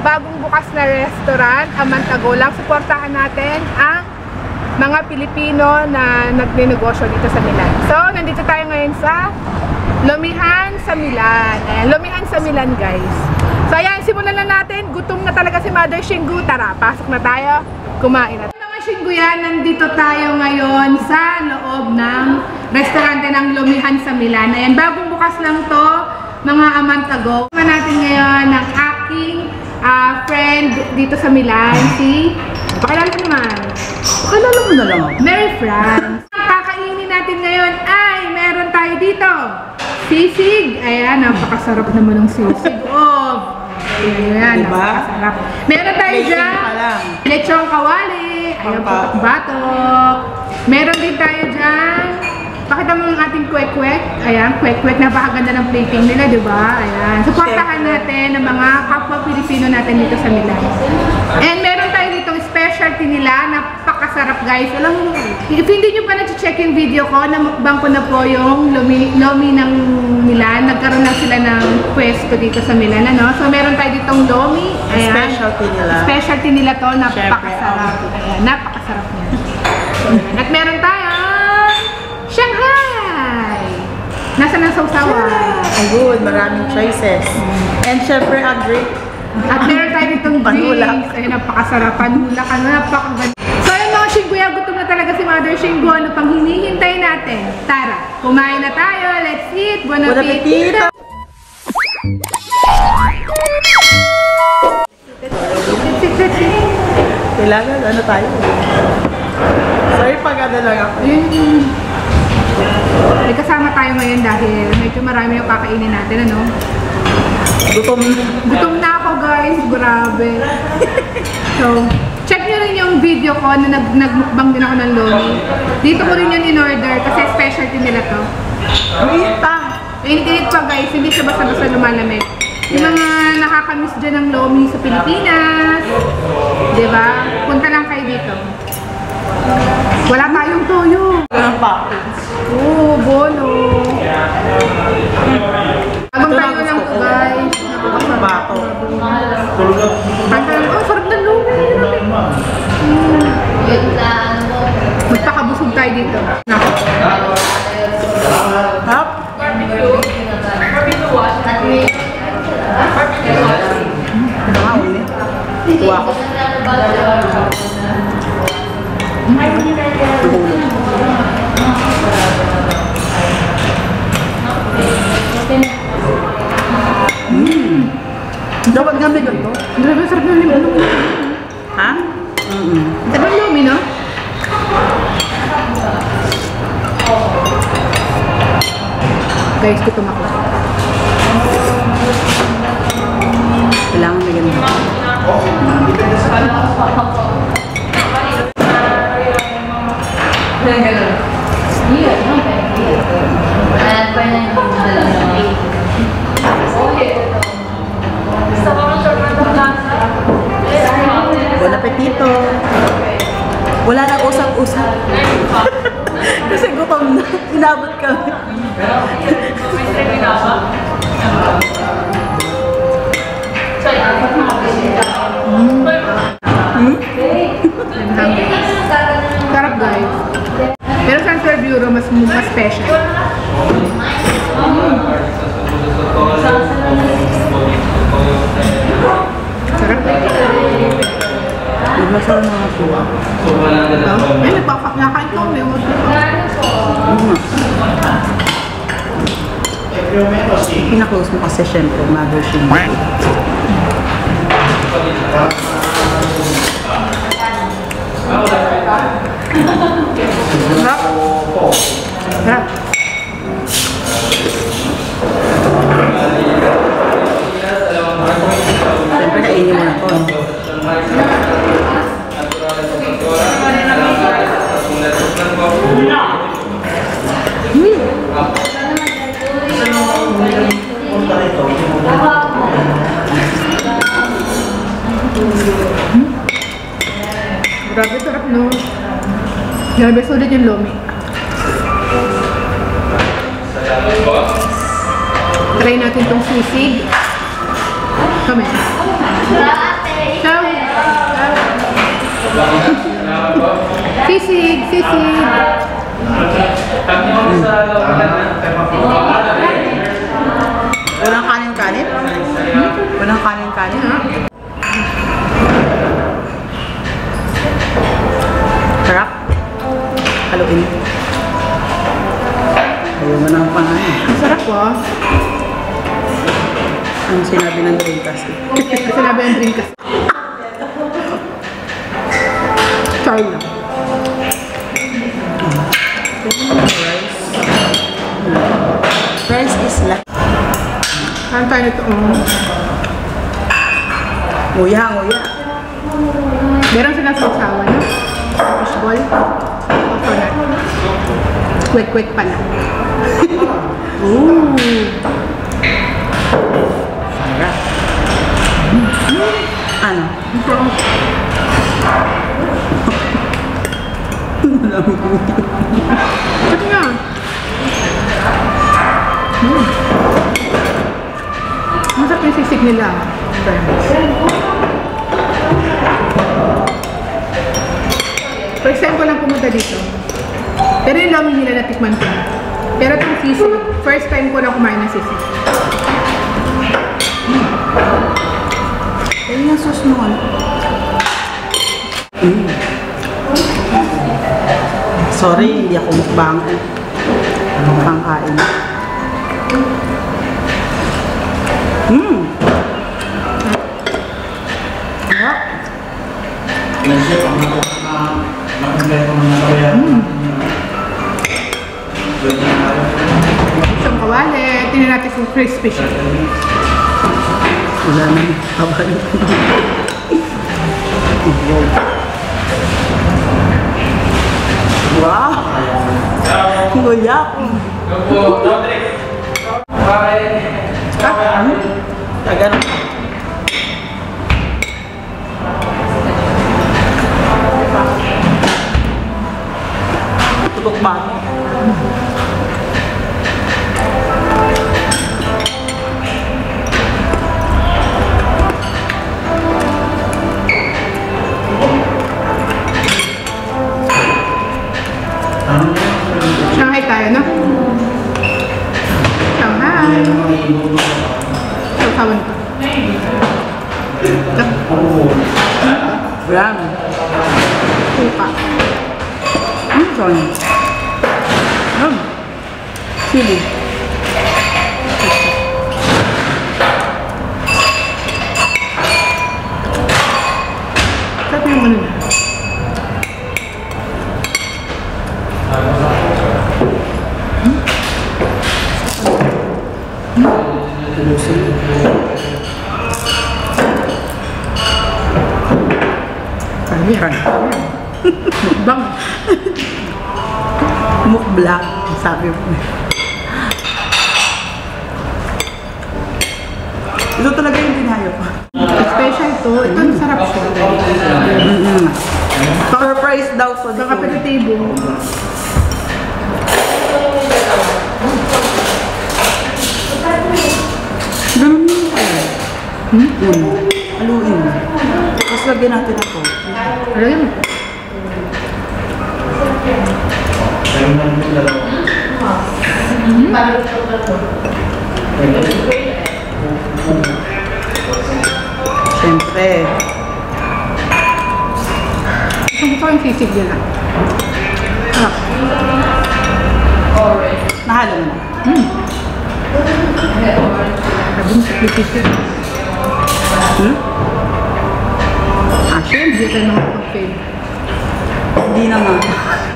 bagong bukas na restaurant, Amantago lang. Suportahan natin ang mga Pilipino na nagnenegosyo dito sa Milan. So, nandito tayo ngayon sa Lumihan sa Milan. Ayan, Lumihan sa Milan, guys. So, ayan, simulan na natin. Gutom na talaga si Mother Shingu. Tara, pasok na tayo. Kumain na. Mga Shingu yan, nandito tayo ngayon sa loob ng restaurante ng Lumihan sa Milan. Ayan, bagong bukas lang to, mga amantago. Kasama natin ngayon ang aking ah, friend dito sa Milan, si... Pakilala mo naman. Pakilala mo na lang. Mary France. Ang kakainin natin ngayon ay meron tayo dito. Sisig. Ayan, napakasarap naman ng sisig. Oh, ayan, Diba? napakasarap. Meron tayo Blessing dyan. Lechong kawali. Ayan po, Pampa- batok. Meron din tayo dyan. Pakita mo ang ating kwek-kwek. Ayan, kwek-kwek. Napakaganda ng plating nila, di ba? Ayan. Supportahan natin ang mga kapwa Pilipino natin dito sa Milan. And meron tayo dito specialty nila. Napakasarap, guys. Alam mo, if hindi nyo pa na-check yung video ko, namukbang ko na po yung lomi, lomi ng Milan. Nagkaroon na sila ng pwesto dito sa Milan, ano? So, meron tayo ditong lomi. Ayan. Specialty nila. Specialty nila to, napakasarap. Siyempre, Ayan, napakasarap niya. At meron tayong Nasaan ang sausawan? Ayun, maraming choices. And syempre, ang drink. At meron tayo Panulak. drinks. Ayun, napakasarap. Panulak, ano, napakaganda. So ayun mga Shingguya, gutom na talaga si Mother Shinggu. Ano pang hinihintay natin? Tara, kumain na tayo. Let's eat. Buon Buon appetit! appetit! Sit, sit, sit, sit. Kailangan, ano tayo? Sorry pag ano lang ako. May kasama tayo ngayon dahil medyo marami yung kakainin natin, ano? Gutom. Gutom na ako guys, grabe. So, check nyo rin yung video ko na nag nagmukbang din ako ng lomi. Dito ko rin yun in-order kasi specialty nila to. Rita! Init-init pa guys, hindi siya basta-basta lumalamig. Yung mga nakakamiss dyan ng lomi sa Pilipinas, ba? Punta lang kayo dito. Wala tayong toyo. Ganun pa. Oo, bono. Abang tayo lang to Dapat nga may ganito. Grabe, sarap ng lumi. Lumi. Ha? Mm-mm. Sarap ng lumi, no? Guys, gutom ako. Kailangan may ganito. Bon appetito! Wala usap-usap. Kasi gutom na. Inabot kami. Sarap, guys. Pero sa Serve Euro, mas, mas special. Sarap. Nagmasarap na ako. Ay, nagpapak na kain ko. May Pinaklose mo kasi syempre, mother siya. Sarap. Sarap. Nilabas ulit yung lomi. Try natin tong sisig. Kami. Ciao! sisig! Sisig! Walang kanin-kanin? Hmm? Walang kanin-kanin? Ha? Haluin. Ayaw mo ng pangalan. Ang sarap po. Ang sinabi ng drink kasi. Sinabi ang drink kasi. Sorry lang. Rice is like... Kain tayo nito. Nguya, nguya. meron silang sausawan, no? Fishball. Coconut. Quick-quick pala. Ooh. Sarap. Ano? Ito nga. Mm. Masarap yung sisig nila. Friends. First time ko lang pumunta dito. Pero yung lomi nila natikman ko. Pero itong sisig, first time ko lang kumain ng sisig. Ayun yung sauce mo. ano? Mm. Sorry, hindi ako mukbang. Mukbang kain. Mmm! Sarap. Isang kawali, tingnan natin kung crispy siya. Wala na. Na. Wow! Nguya ko. Ah, ano? Tagal. Tutok ba? Shanghai Special to. Ito, ang sarap siya. Mm-hmm. Surprise daw ko. Sa kapitatibo. Ganun yun tayo. Hmm? Mm. Haluin. Tapos lagyan natin ako. Ano yun? Siyempre. Gusto ko yung sisig nila. Sarap. Nahalo mo na. Sabi mo, sisig. Hmm? Asin? Hindi tayo naman pag-fail. Hindi naman.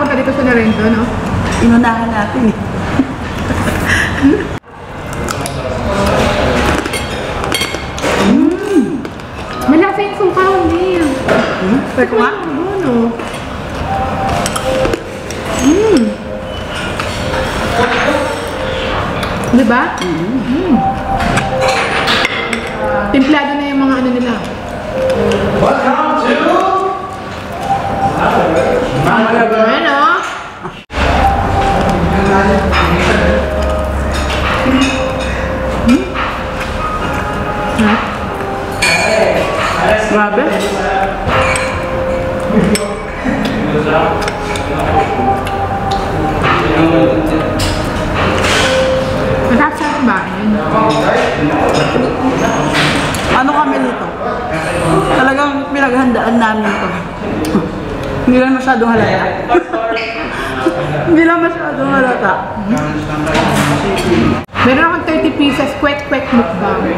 makapunta dito sa Laurento, no? Inunahan natin eh. mm. Malasa yung sungkaw niya. Hmm? Pwede ko nga? Ano? Mm. Templado na yung mga ano nila. Welcome to... Grabe. Hindi lang masyadong halata. Hindi lang masyadong halata. Meron akong 30 pieces kwek-kwek mukbang.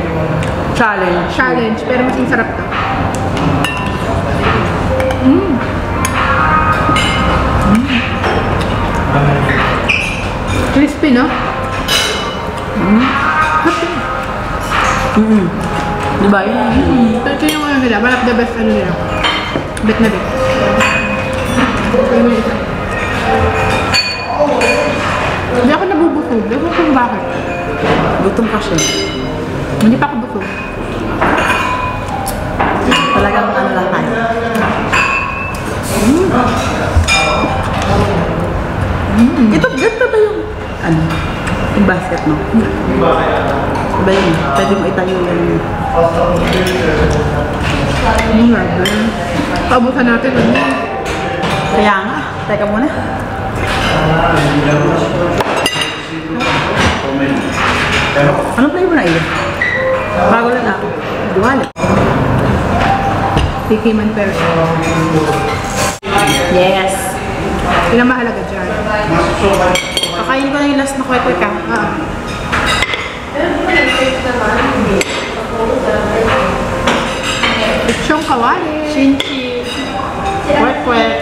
Challenge. Challenge, pero mas masarap to. Mmm. Crispy, no? Mm-hmm. Di ba yun? Mm. Ito yung ano nila, one of the best ano nila. Bet na bet. Yung. Hindi ako nabubusog. Hindi ko kung bakit. Gutom ka siya. Hindi pa ako busog. Talagang ano lang tayo. Mm. Ito, ganito ba yung, ano, yung basket mo? Diba yun? Pwede mo itayo yan. Ang grabe. Paubusan natin. Ano? Kaya nga, teka muna. Anong flavor na iyo? Bago lang ako. Duwali. Tikiman pero. Yes. Yun ang mahalaga dyan. Kakain ko na yung last na kwekwe ka. Ah. Itsyong kawali. Chinchi. Kwekwe.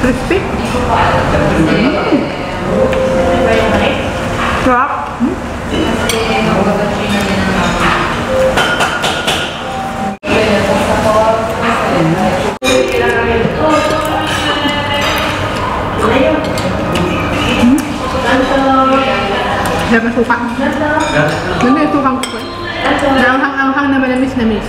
Crispy. Crop. Sarap na suka. Ganda yung sukang ko. Anghang-anghang na manamis na miss.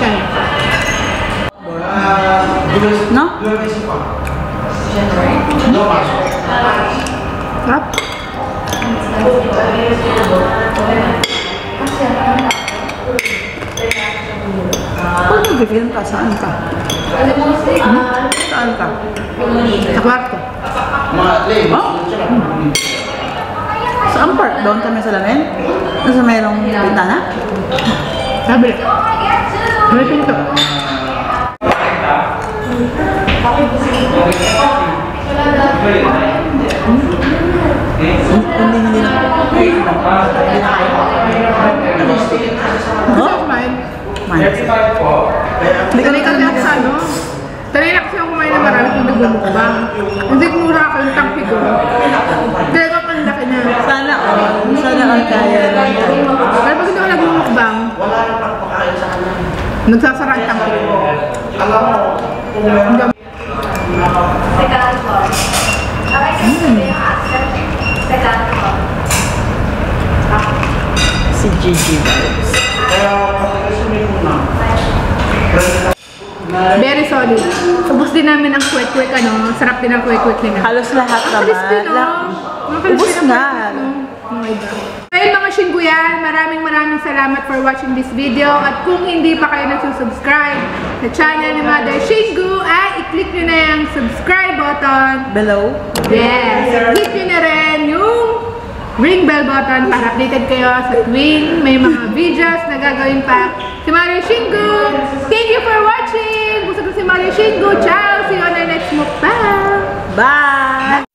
siya. No? Sarap. Kung nag-film ka, saan ka? Saan ka? Sa kwarto. Oh? Saan part? Doon kami sa lamin? Sa mayroong bintana? Sabi. May pinto. Hindi, ko ka kasi ako sa ano. Sanay na kasi ako kumain na marami kung nagbumukbang. Hindi mura ako yung tangki ko. Talaga ang laki na. Sana all. Sana all kaya. Pero pag hindi ako nagmumukbang, nagsasara ang tangki ko. Si Gigi vibes. Very solid. Ubus din namin ang kwek-kwek ano. Sarap din ang kwek-kwek nila. Halos lahat Ang crispy, naman. no? Ang crispy Ubus ng na. no? Oh my God. Ayun mga Shinguyan, maraming maraming salamat for watching this video. At kung hindi pa kayo nagsusubscribe sa channel ni Mother Shingu, ay i-click nyo na yung subscribe button. Below. Yes! Click nyo na rin yung ring bell button para updated kayo sa tuwing may mga videos na gagawin pa si Mario Shingo. Thank you for watching! Gusto ko si Mario Shingo. Ciao! See you on our next mukbang! Bye!